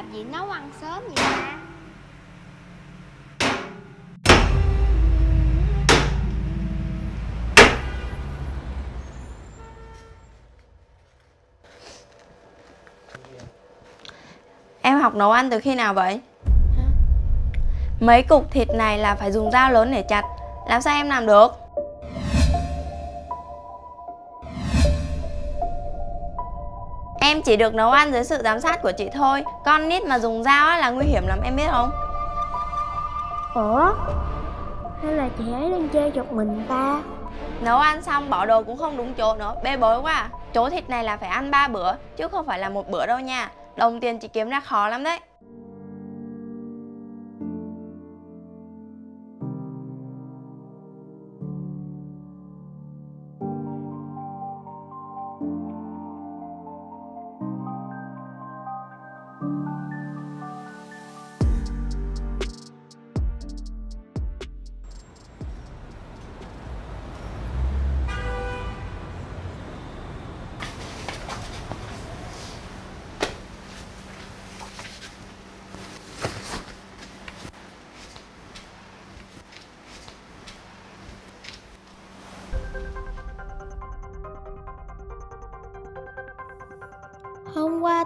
làm gì nấu ăn sớm vậy ta Em học nấu ăn từ khi nào vậy? Mấy cục thịt này là phải dùng dao lớn để chặt Làm sao em làm được? Em chỉ được nấu ăn dưới sự giám sát của chị thôi. Con nít mà dùng dao á là nguy hiểm lắm em biết không? ủa? Hay là chị ấy đang chơi chọc mình ta? Nấu ăn xong bỏ đồ cũng không đúng chỗ nữa Bê bối quá à. Chỗ thịt này là phải ăn 3 bữa Chứ không phải là một bữa đâu nha. Đồng tiền chị kiếm ra khó lắm đấy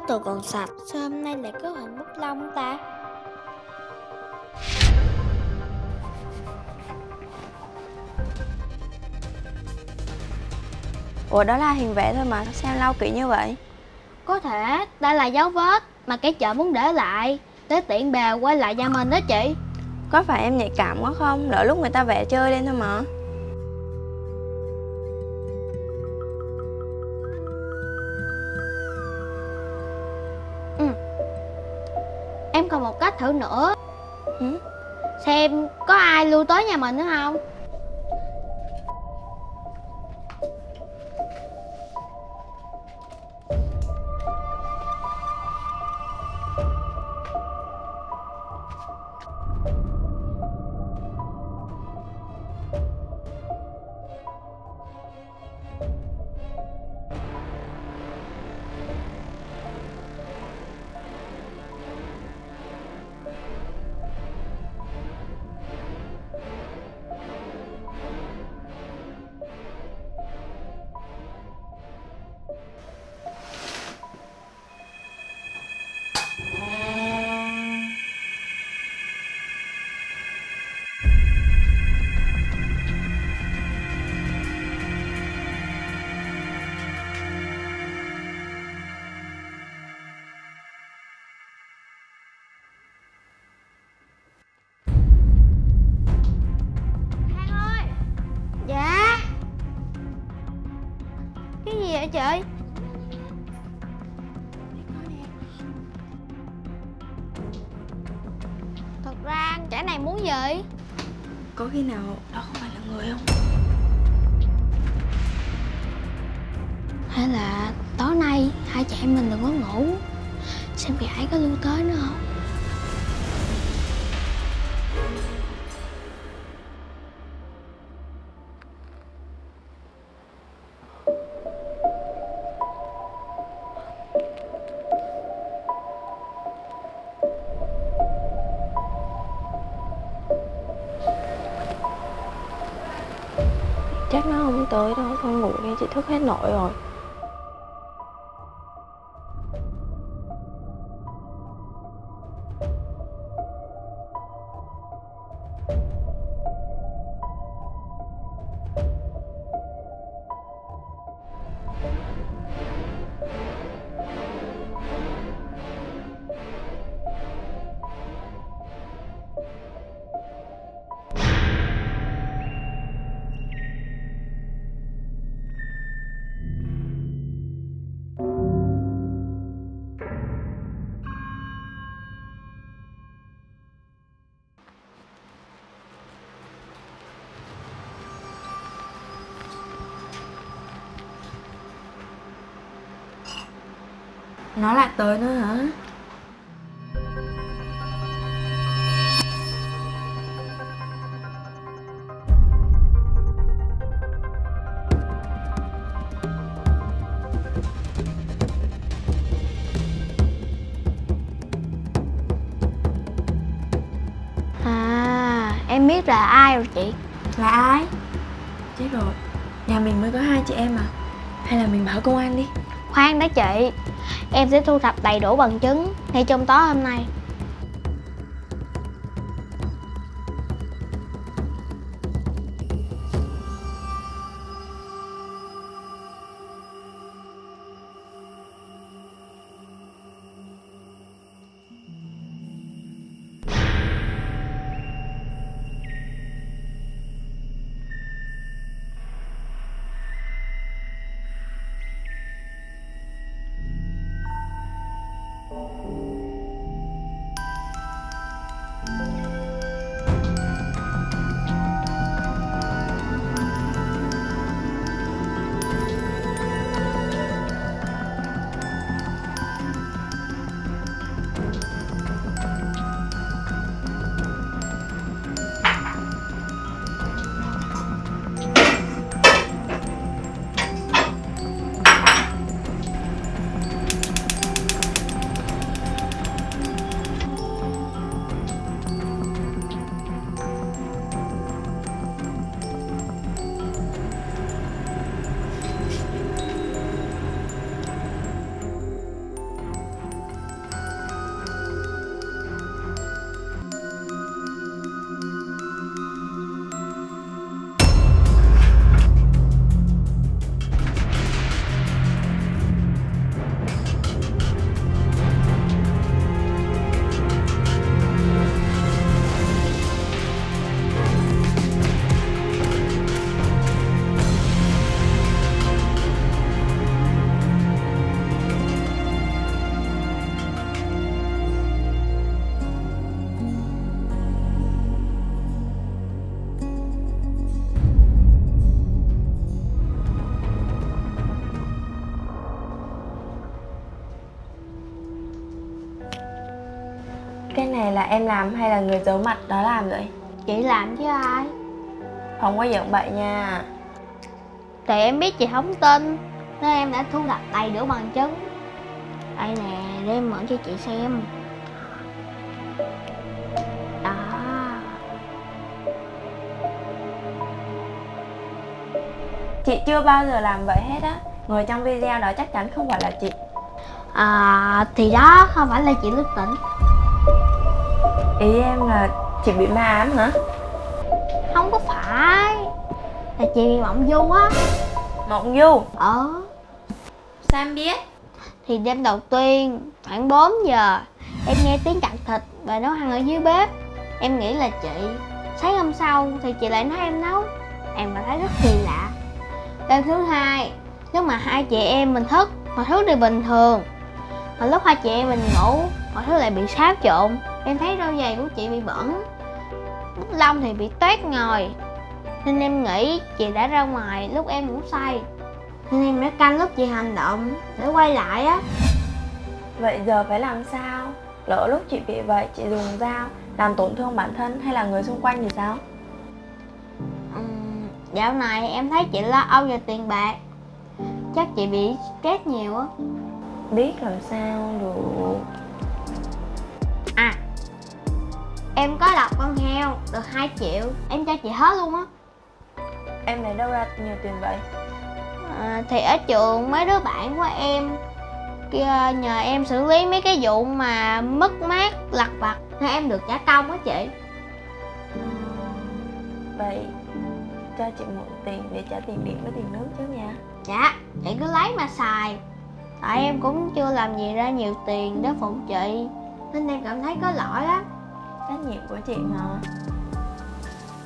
tôi còn sạch. Sao hôm nay lại có hình bút lông ta? Ủa đó là hình vẽ thôi mà Sao em lau kỹ như vậy? có thể đây là dấu vết mà cái chợ muốn để lại. Để tiện bè quay lại nhà mình đó chị. Có phải em nhạy cảm quá không? Lỡ lúc người ta vẽ chơi lên thôi mà một cách thử nữa. Ừ. Xem có ai lưu tới nhà mình nữa không? Khang vậy chị Thật ra trẻ này muốn gì? Có khi nào đó không phải là người không? Hay là tối nay hai chị em mình đừng có ngủ? Xem kìa ấy có lưu tới nữa không tới thôi con ngủ đi chị thức hết nổi rồi. Nó lại tới nữa hả? À, em biết là ai rồi chị? Là ai? Chết rồi. Nhà mình mới có hai chị em à? Hay là mình bảo công an đi? Khoan đã chị. Em sẽ thu thập đầy đủ bằng chứng ngay trong tối hôm nay. Cái này là em làm hay là người giấu mặt đó làm vậy? Chị làm chứ ai? Không có giận bậy nha. Thì em biết chị không tin Nên em đã thu thập đầy đủ bằng chứng. Đây nè, để em mở cho chị xem. Đó. Chị chưa bao giờ làm vậy hết á. Người trong video đó chắc chắn không phải là chị. À, thì đó không phải là chị Lức Tỉnh Ý em là chị bị ma ám hả? Không có phải. Là chị bị mộng du á. Mộng du? Ờ. Sao em biết? Thì đêm đầu tiên khoảng 4 giờ Em nghe tiếng cặn thịt và nấu ăn ở dưới bếp. Em nghĩ là chị Sáng hôm sau thì chị lại nói em nấu. Em cảm thấy rất kỳ lạ. Đêm thứ hai Lúc mà hai chị em mình thức Mọi thứ đều bình thường. Mà lúc hai chị em mình ngủ Mọi thứ lại bị xáo trộn Em thấy đôi giày của chị bị bẩn. Bút lông thì bị toét ngồi. Nên em nghĩ chị đã ra ngoài lúc em ngủ say. Nên em đã canh lúc chị hành động Để quay lại á. Vậy giờ phải làm sao? Lỡ lúc chị bị vậy chị dùng dao Làm tổn thương bản thân hay là người xung quanh thì sao? Dạo này em thấy chị lo âu về tiền bạc. Chắc chị bị stress nhiều á. Biết làm sao được Em có đọc con heo được 2 triệu Em cho chị hết luôn á. Em lấy đâu ra nhiều tiền vậy? à, Thì ở trường mấy đứa bạn của em kia nhờ em xử lý mấy cái vụ mà mất mát lặt vặt Nên em được trả công á chị. Vậy cho chị mượn tiền để trả tiền điện với tiền nước chứ nha. Dạ chị cứ lấy mà xài. Tại em cũng chưa làm gì ra nhiều tiền để phụ chị Nên em cảm thấy có lỗi lắm Trách nhiệm của chị mà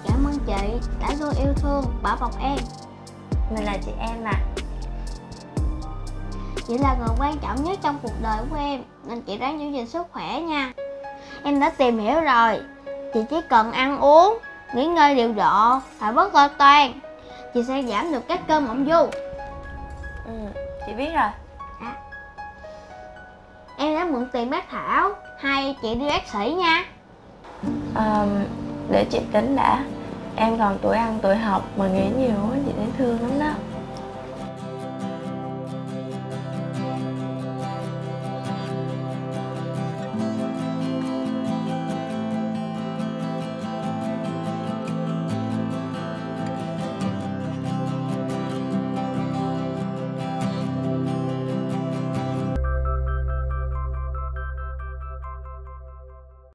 Cảm ơn chị đã luôn yêu thương, bảo bọc em. Mình là chị em mà Chị là người quan trọng nhất trong cuộc đời của em Nên chị ráng giữ gìn sức khỏe nha. Em đã tìm hiểu rồi Chị chỉ cần ăn uống, nghỉ ngơi điều độ và bớt lo toan Chị sẽ giảm được các cơn mộng du. Ừ, chị biết rồi. Em đã mượn tiền bác Thảo Hay chị đi bác sĩ nha Ờm, Để chị tính đã. Em còn tuổi ăn tuổi học mà nghĩ nhiều quá chị thấy thương lắm đó.